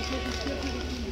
Mississippi.